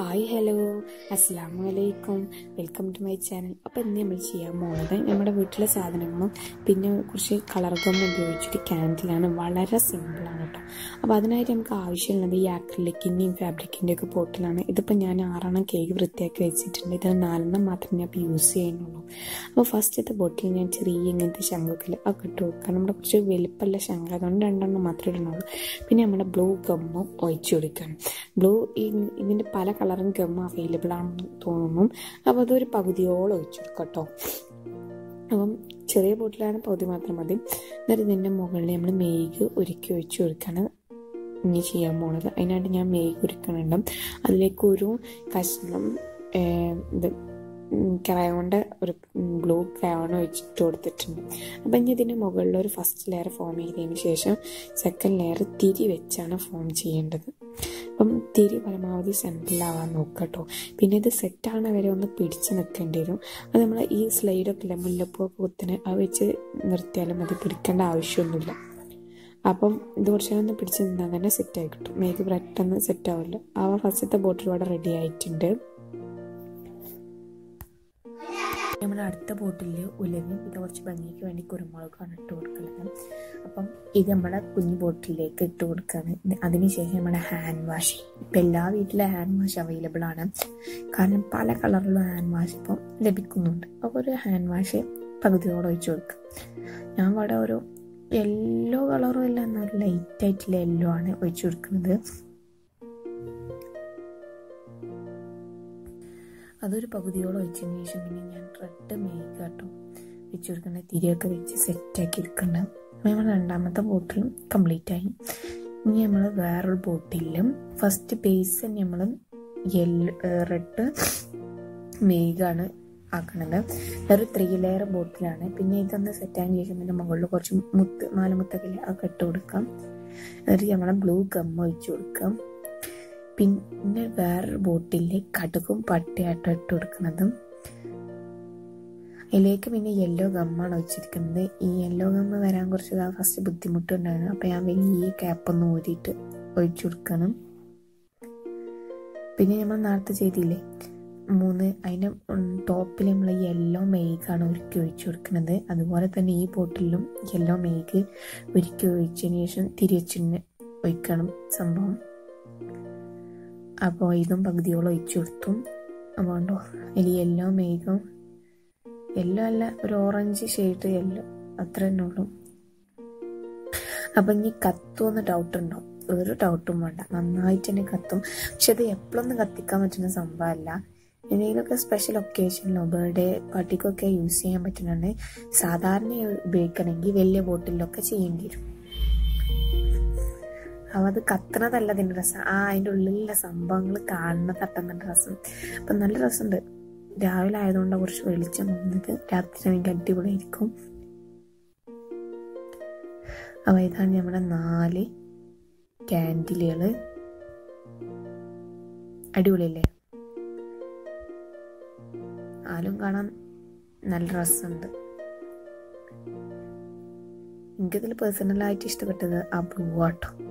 Hi hello. അസ്സാം വലൈക്കും welcome to my channel. അപ്പോൾ ഇന്ന് നമ്മൾ ചെയ്യാൻ പോകുന്നത് നമ്മുടെ വീട്ടിലെ സാധനങ്ങളും പിന്നെ കുറച്ച് കളർ ഗം ഉപയോഗിച്ചിട്ട് ക്യാൻഡിലാണ്. വളരെ സിമ്പിളാണ് കേട്ടോ. അപ്പോൾ അതിനായിട്ട് നമുക്ക് ആവശ്യമുള്ളത് ഈ ആക്രിലിക്കിന്റെയും ഫാബ്രിക്കിന്റെയും ഒക്കെ ബോട്ടിലാണ്. ഇതിപ്പോൾ ഞാൻ ആറെണ്ണം കേക്ക് വൃത്തിയാക്കി വെച്ചിട്ടുണ്ട്. ഇതിൽ നാലെണ്ണം മാത്രമേ ഞാൻ ഇപ്പോൾ യൂസ് ചെയ്യുന്നുള്ളൂ. അപ്പോൾ ഫസ്റ്റത്തെ ബോട്ടിൽ ഞാൻ ചെറിയ ഇങ്ങനത്തെ ശംഖക്കിൽ ഒക്കെ ഇട്ട് കാരണം നമ്മുടെ കുറച്ച് വലുപ്പമുള്ള ശംഖ അതുകൊണ്ട് രണ്ടെണ്ണം മാത്രമേ ഇടുന്നുള്ളൂ. പിന്നെ നമ്മുടെ ബ്ലൂ ഗമ്മും ഒഴിച്ചു കൊടുക്കണം. ബ്ലൂ ഇതിന്റെ പല കളറും ഗം അവൈലബിൾ ആണെന്ന് തോന്നുന്നു. അപ്പോൾ അതൊരു പകുതിയോളം ഒഴിച്ചു കൊടുക്കാം കേട്ടോ അപ്പം ചെറിയ ബോട്ടിലാണ് പകുതി മാത്രം മതി. എന്നിട്ട് ഇതിന്റെ മുകളിൽ നമ്മൾ മെയ്ക്ക് ഒരുക്കി ഒഴിച്ചു കൊടുക്കുകയാണ് ഇനി ചെയ്യാൻ പോണത്. അതിനായിട്ട് ഞാൻ മെയ്ക്ക് ഒരുക്കണുണ്ട് അതിലേക്ക് ഒരു കഷ്ണം ഇത് ക്രയോണ്ട് ഒരു ബ്ലൂ ക്രയോൺ വെച്ചിട്ട് കൊടുത്തിട്ടുണ്ട്. അപ്പം ഇനി ഇതിന്റെ മുകളിൽ ഒരു ഫസ്റ്റ് ലെയർ ഫോം ചെയ്തതിന് ശേഷം സെക്കൻഡ് ലെയർ തിരി വെച്ചാണ് ഫോം ചെയ്യേണ്ടത്. അപ്പം തിരി പരമാവധി സെന്ററിലാവാൻ നോക്കുക കേട്ടോ പിന്നെ ഇത് സെറ്റാണ് വരെ ഒന്ന് പിടിച്ച് നിൽക്കേണ്ടി വരും. അത് നമ്മൾ ഈ സ്ലൈഡൊക്കെ ഇല്ല മുല്ലപ്പൂ കുത്തിന് അത് വെച്ച് നിർത്തിയാലും അത് പിടിക്കേണ്ട ആവശ്യമൊന്നുമില്ല. അപ്പം ഇത് കുറച്ചൊന്ന് പിടിച്ച് നിന്നാൽ തന്നെ സെറ്റായി കിട്ടും. മേക്ക് പെട്ടെന്ന് സെറ്റ് ആവില്ല ആ ഫസ്റ്റത്തെ ബോട്ടിൽ ഇവിടെ റെഡി ആയിട്ടുണ്ട്. നമ്മുടെ അടുത്ത ബോട്ടിൽ ഉലവി ഇത് കുറച്ച് ഭംഗിക്ക് വേണ്ടി കുരുമുളകാണ് ഇട്ട് കൊടുക്കുന്നത്. അപ്പം ഇത് നമ്മുടെ കുഞ്ഞു ബോട്ടിലേക്ക് ഇട്ട് കൊടുക്കുകയാണ് അതിനുശേഷം നമ്മുടെ ഹാൻഡ് വാഷ് ഇപ്പം എല്ലാ വീട്ടിലെ ഹാൻഡ് വാഷ് അവൈലബിൾ ആണ്. കാരണം പല കളറിലുള്ള ഹാൻഡ് വാഷ് ഇപ്പം ലഭിക്കുന്നുണ്ട്. അപ്പോൾ ഒരു ഹാൻഡ് വാഷ് പകുതിയോടെ ഒഴിച്ച് കൊടുക്കുക ഞാൻ ഇവിടെ ഒരു യെല്ലോ കളറും ഇല്ല എന്നൊരു ലൈറ്റ് ആയിട്ടുള്ള യെല്ലോ ആണ് ഒഴിച്ചു കൊടുക്കുന്നത്. അതൊരു പകുതിയോളം ഒഴിച്ചതിന് ശേഷം പിന്നെ ഞാൻ റെഡ് മേക്ക് കേട്ടോ വെച്ച് കൊടുക്കേണ്ട തിരിയൊക്കെ വെച്ച് സെറ്റാക്കി എടുക്കണ്ട നമ്മൾ രണ്ടാമത്തെ ബോട്ടിലും കംപ്ലീറ്റ് ആയി. ഇനി നമ്മൾ വേറൊരു ബോട്ടിലും ഫസ്റ്റ് ബേസ് നമ്മൾ യെല്ലോ റെഡ് മേഘാണ് ആക്കണത്. ഒരു ത്രീ ലെയർ ബോട്ടിലാണ് പിന്നെ ഇതൊന്ന് സെറ്റ് ശേഷം പിന്നെ മുകളിൽ കുറച്ച് മുത്ത് നാല് മുത്തൊക്കെ ഒക്കെ ഇട്ട് കൊടുക്കാം. എന്നിട്ട് നമ്മൾ ബ്ലൂ ഗം ഒഴിച്ചു കൊടുക്കാം. പിന്നെ വേറൊരു ബോട്ടിലെ കടുകും പട്ടയാട്ടം ഇട്ട് കൊടുക്കുന്നതും. അതിലേക്ക് പിന്നെ യെല്ലോ ഗമ്മാണ് വെച്ചിരിക്കുന്നത്. ഈ യെല്ലോ ഗമ്മ് വരാൻ കുറച്ച് ഫസ്റ്റ് ബുദ്ധിമുട്ടുണ്ടായിരുന്നു. അപ്പം ഞാൻ വലിയ ക്യാപ്പൊന്ന് ഊരിയിട്ട് ഒഴിച്ചു കൊടുക്കണം. പിന്നെ നമ്മൾ നേരത്തെ ചെയ്തില്ലേ? മൂന്ന് അതിന്റെ ടോപ്പിൽ നമ്മൾ യെല്ലോ മെയ്ക്കാണ് ഒരുക്കി ഒഴിച്ചു കൊടുക്കുന്നത്. അതുപോലെ തന്നെ ഈ ബോട്ടിലും യെല്ലോ മെയ്ക്ക് ഒരുക്കി ഒഴിച്ചതിന് ശേഷം തിരിച്ചിന് ഒഴിക്കണം സംഭവം. അപ്പോൾ ഇതും പകുതിയോളം ഒഴിച്ചു കൊടുത്തു. അപ്പോൾ ഉണ്ടോ അതിൽ യെല്ലോ മേഘം യെല്ലോ അല്ല ഒരു ഓറഞ്ച് ഷെയ്ഡ് യെല്ലോ അത്ര തന്നെ ഉള്ളൂ. അപ്പം ഇനി കത്തുമെന്ന് ഡൗട്ട് ഉണ്ടോ? ഒരു ഡൗട്ടും വേണ്ട. നന്നായിട്ട് തന്നെ കത്തും. പക്ഷെ അത് എപ്പോഴൊന്നും കത്തിക്കാൻ പറ്റുന്ന സംഭവമല്ല. എന്തെങ്കിലുമൊക്കെ സ്പെഷ്യൽ ഒക്കേഷനിലോ ബർത്ത്ഡേ പാർട്ടിക്കൊക്കെ യൂസ് ചെയ്യാൻ പറ്റുന്നുണ്ട് സാധാരണ ഉപയോഗിക്കണമെങ്കിൽ വലിയ ബോട്ടിലൊക്കെ ചെയ്യേണ്ടി വരും. അപ്പൊ അത് കത്തണതല്ല അതിന്റെ രസം. ആ അതിന്റെ ഉള്ളിലുള്ള സംഭവങ്ങൾ കാണുന്ന തട്ടുന്നുണ്ട് രസം. അപ്പം നല്ല രസമുണ്ട്. രാവിലെ ആയതുകൊണ്ട് കുറച്ച് വെളിച്ചം വന്നത് രാത്രി എനിക്ക് അടിപൊളിയായിരിക്കും. അപ്പോൾ ഇതാണ് നമ്മുടെ നാല് ക്യാൻഡിലുകൾ അടിപൊളിയല്ലേ? ആലും കാണാൻ നല്ല രസമുണ്ട്. എനിക്കതിൽ പേഴ്സണലായിട്ട് ഇഷ്ടപ്പെട്ടത് ആ ബ്ലൂ ആട്ടോ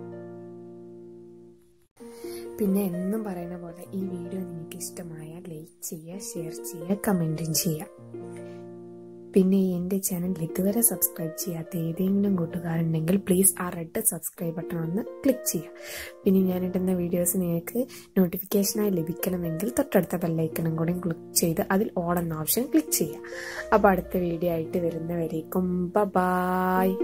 പിന്നെ എന്നും പറയുന്ന പോലെ ഈ വീഡിയോ നിങ്ങൾക്ക് ഇഷ്ടമായാൽ ലൈക്ക് ചെയ്യുക ഷെയർ ചെയ്യുക കമന്റും ചെയ്യുക. പിന്നെ എന്റെ ചാനൽ ഇതുവരെ സബ്സ്ക്രൈബ് ചെയ്യാത്ത ഏതെങ്കിലും കൂട്ടുകാരുണ്ടെങ്കിൽ പ്ലീസ് ആ റെഡ് സബ്സ്ക്രൈബ് ബട്ടൺ ഒന്ന് ക്ലിക്ക് ചെയ്യുക. പിന്നെ ഞാൻ ഇടുന്ന വീഡിയോസ് നിങ്ങൾക്ക് നോട്ടിഫിക്കേഷനായി ലഭിക്കണമെങ്കിൽ തൊട്ടടുത്ത ബെല്ലൈക്കണും കൂടി ക്ലിക്ക് ചെയ്ത് അതിൽ ഓൾ എന്ന ഓപ്ഷൻ ക്ലിക്ക് ചെയ്യുക. അപ്പോൾ അടുത്ത വീഡിയോ ആയിട്ട് വരുന്നവരേക്കും ബ ബായ്